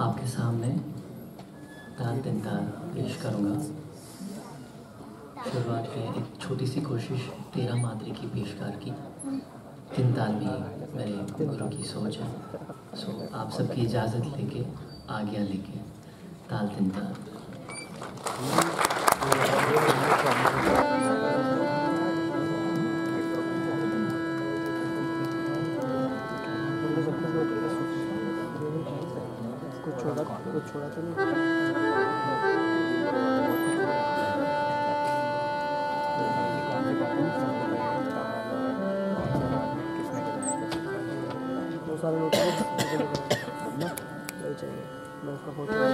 आपके सामने ताल तिन तार पेश करूँगा। शुरुआत में एक छोटी सी कोशिश तेरा मादरी की पेशकार की। तिन ताल में मेरे गुरु की सोच है। सो आप सबकी इजाज़त लेके, आज्ञा लेके ताल तिन ताल कुछ छोड़ा तो नहीं। सारे वही चाहिए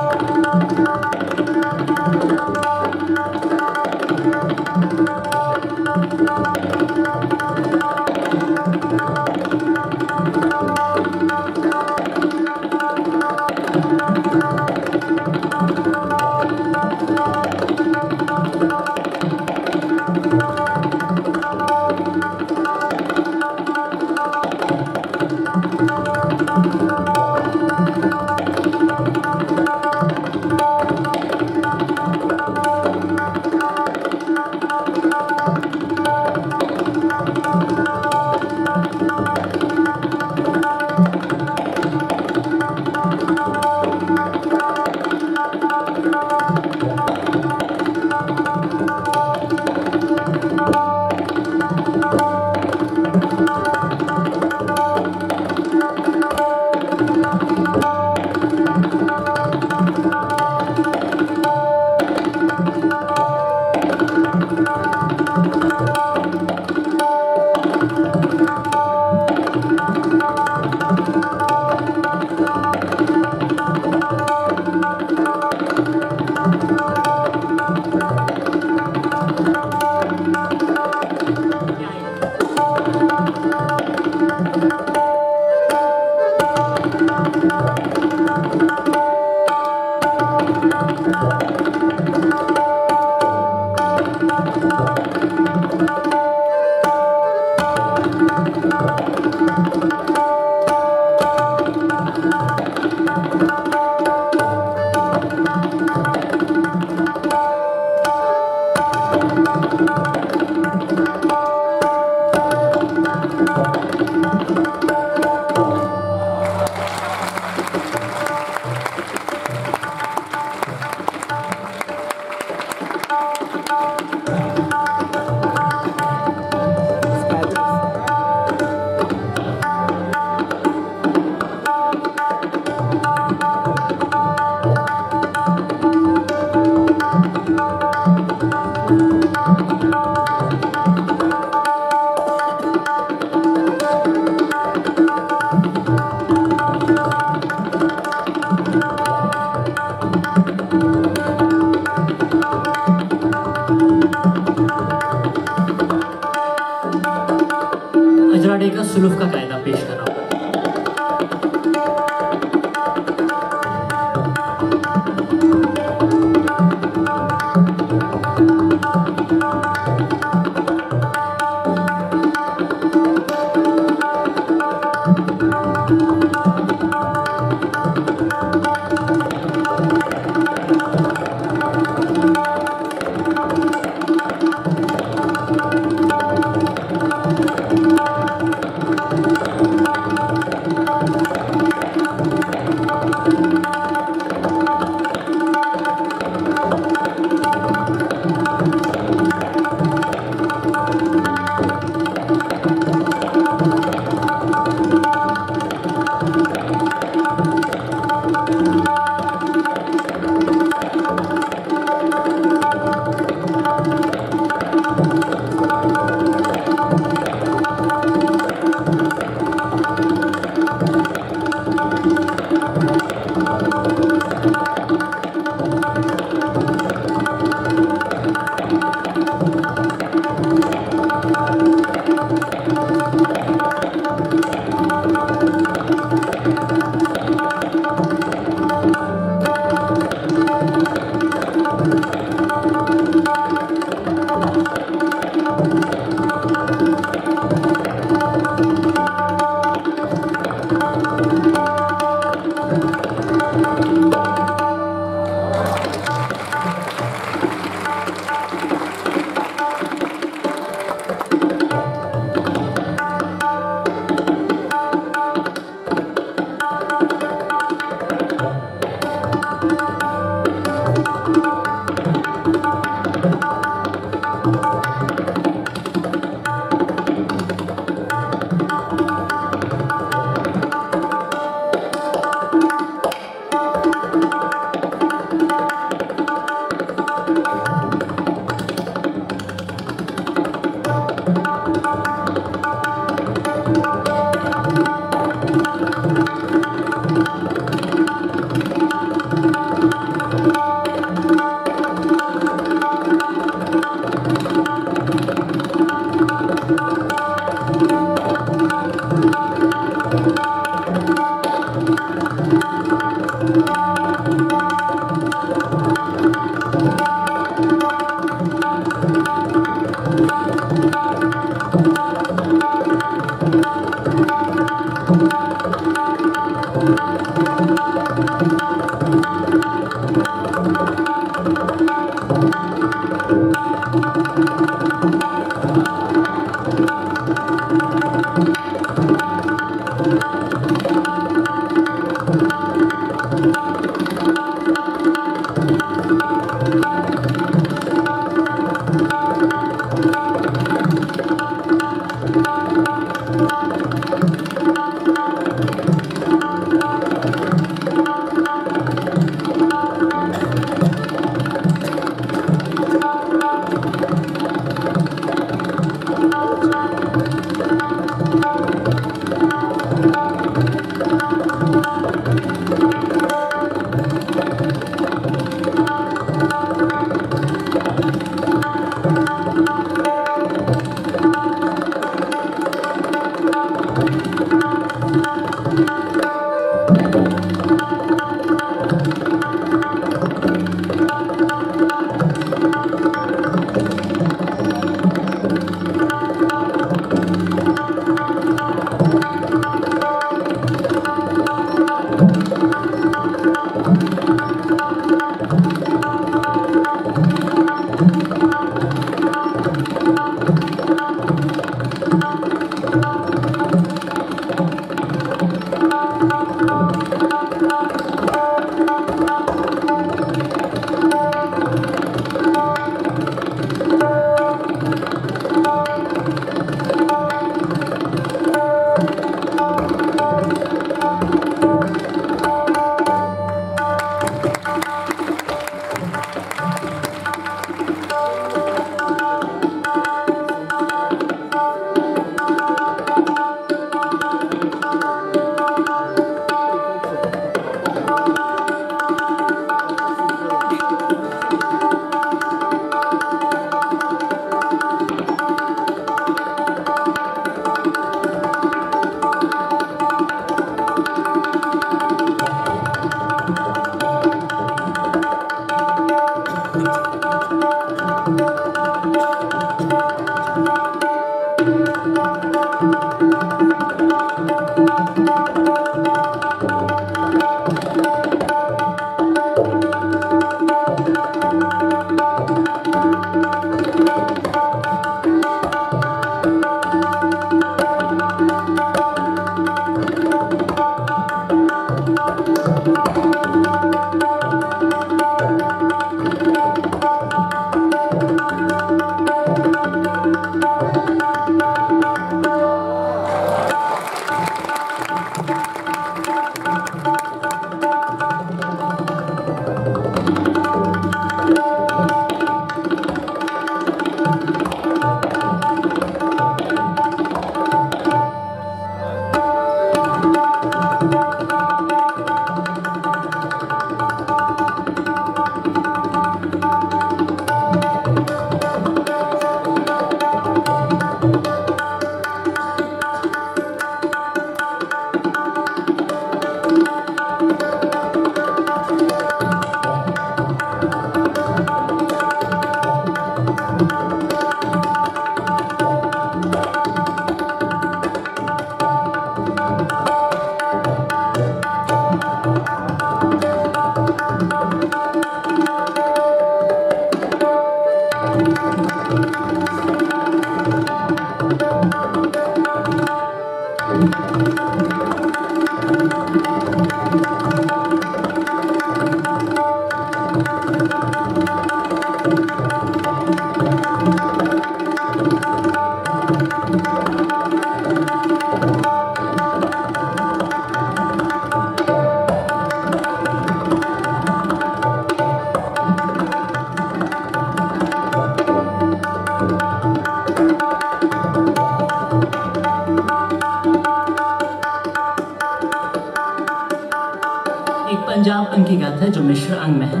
पंजाब अंग की गाता है जो मिश्र अंग में है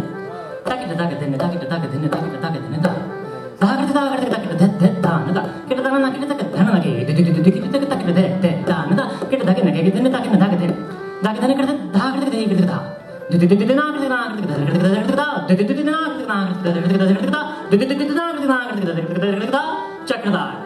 ताकि ताकि दिन ताकि ताकि दिन ताकि ताकि दिन ता ताकि ताकि ताकि ताकि धे ता न ता कि ताकि ना कि ताकि धन लगे दि दि दि कि ताकि ताकि धे धे ता न ता कि ताकि ना कि दिन ताकि ना ताकि दिन ताकि धन करते ता करते दे करते ता दि दि दि दि ना करते ना करते धन करते करते ता दि दि दि ना करते ना करते करते करते ता दि दि दि ना करते ना करते करते करते ता चक्रधार